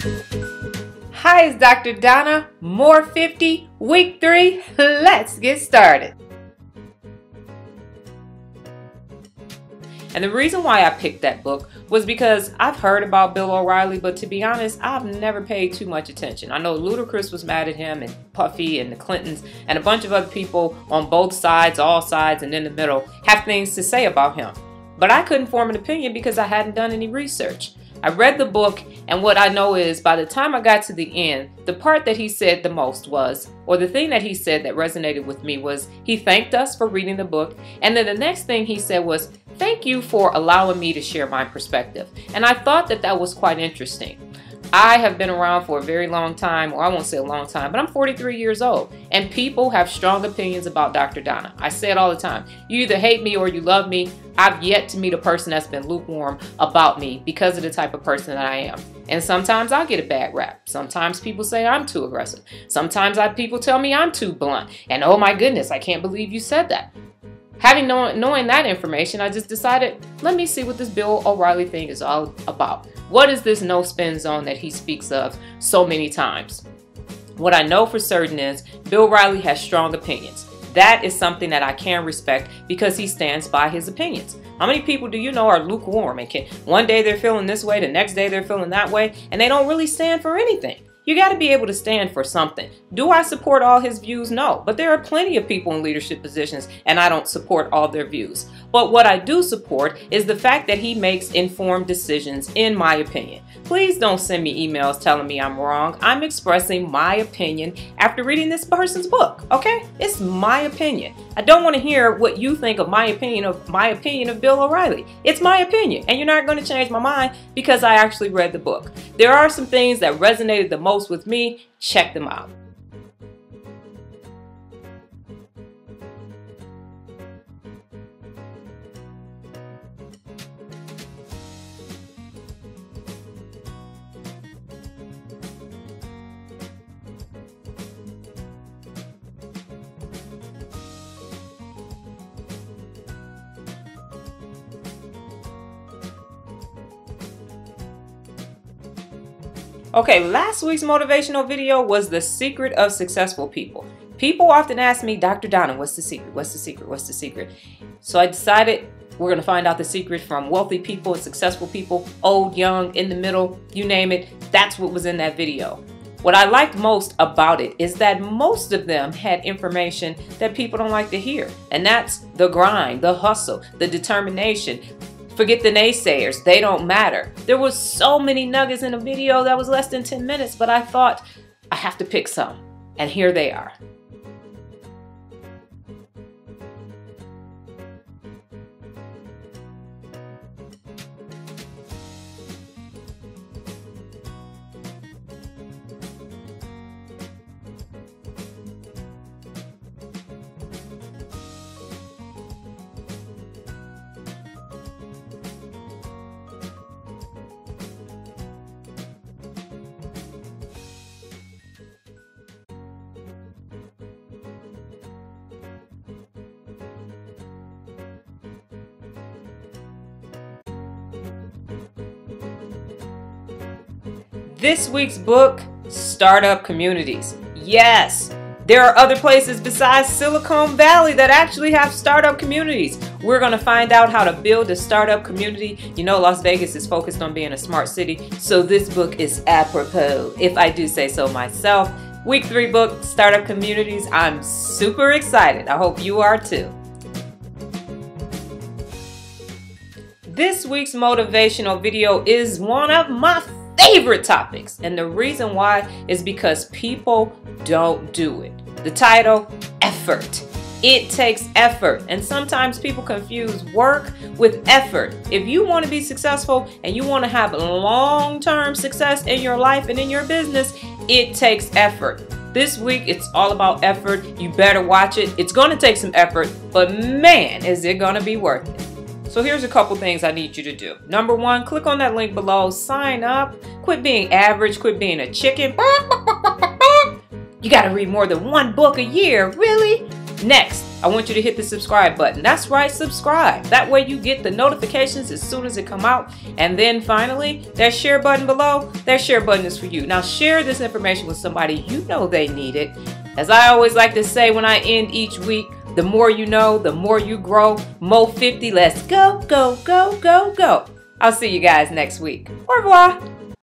Hi, it's Dr. Donna, Mo 50, week three. Let's get started. And the reason why I picked that book was because I've heard about Bill O'Reilly, but to be honest, I've never paid too much attention. I know Ludacris was mad at him, and Puffy, and the Clintons, and a bunch of other people on both sides, all sides, and in the middle have things to say about him. But I couldn't form an opinion because I hadn't done any research. I read the book, and what I know is by the time I got to the end, the part that he said the most was, or the thing that he said that resonated with me was, he thanked us for reading the book, and then the next thing he said was, Thank you for allowing me to share my perspective. And I thought that that was quite interesting. I have been around for a very long time, or I won't say a long time, but I'm 43 years old, and people have strong opinions about Dr. Donna. I say it all the time. You either hate me or you love me. I've yet to meet a person that's been lukewarm about me because of the type of person that I am. And sometimes I'll get a bad rap. Sometimes people say I'm too aggressive. Sometimes I, people tell me I'm too blunt. And oh my goodness, I can't believe you said that. Having known, knowing that information, I just decided, let me see what this Bill O'Reilly thing is all about. What is this no spin zone that he speaks of so many times? What I know for certain is Bill O'Reilly has strong opinions. That is something that I can respect because he stands by his opinions. How many people do you know are lukewarm and can one day they're feeling this way, the next day they're feeling that way, and they don't really stand for anything? You got to be able to stand for something. Do I support all his views? No. But there are plenty of people in leadership positions and I don't support all their views. But what I do support is the fact that he makes informed decisions, in my opinion. Please don't send me emails telling me I'm wrong. I'm expressing my opinion after reading this person's book, okay? It's my opinion. I don't want to hear what you think of my opinion of my opinion of Bill O'Reilly. It's my opinion, and you're not going to change my mind because I actually read the book. There are some things that resonated the most with me. Check them out. Okay, last week's motivational video was the secret of successful people. People often ask me, Dr. Donna, what's the secret? What's the secret? What's the secret? So I decided we're going to find out the secret from wealthy people and successful people, old, young, in the middle, you name it. That's what was in that video. What I liked most about it is that most of them had information that people don't like to hear. And that's the grind, the hustle, the determination, Forget the naysayers, they don't matter. There was so many nuggets in a video that was less than 10 minutes, but I thought I have to pick some. And here they are. This week's book, Startup Communities. Yes, there are other places besides Silicon Valley that actually have startup communities. We're going to find out how to build a startup community. You know, Las Vegas is focused on being a smart city, so this book is apropos, if I do say so myself. Week three book, Startup Communities. I'm super excited. I hope you are too. This week's motivational video is one of my favorite topics. And the reason why is because people don't do it. The title, Effort. It takes effort. And sometimes people confuse work with effort. If you want to be successful and you want to have long term success in your life and in your business, it takes effort. This week, it's all about effort. You better watch it. It's going to take some effort, but man, is it going to be worth it. So here's a couple things I need you to do. Number one, click on that link below, sign up, quit being average, quit being a chicken. You gotta read more than one book a year, really? Next, I want you to hit the subscribe button. That's right, subscribe. That way you get the notifications as soon as it come out. And then finally, that share button below, that share button is for you. Now share this information with somebody you know they need it. As I always like to say when I end each week, the more you know, the more you grow. Mo 50, let's go, go, go, go, go. I'll see you guys next week. Au revoir.